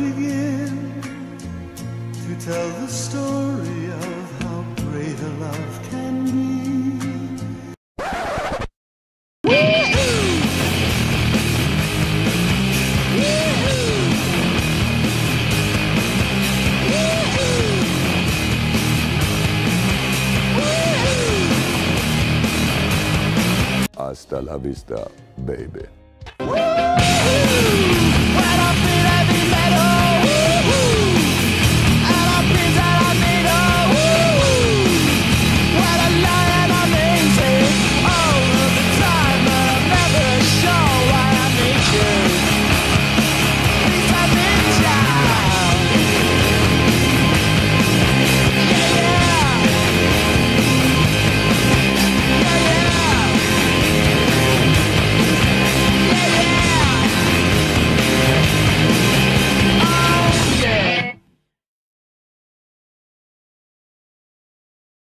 begin to tell the story of how great a love can be. Hasta la vista, baby. Woo!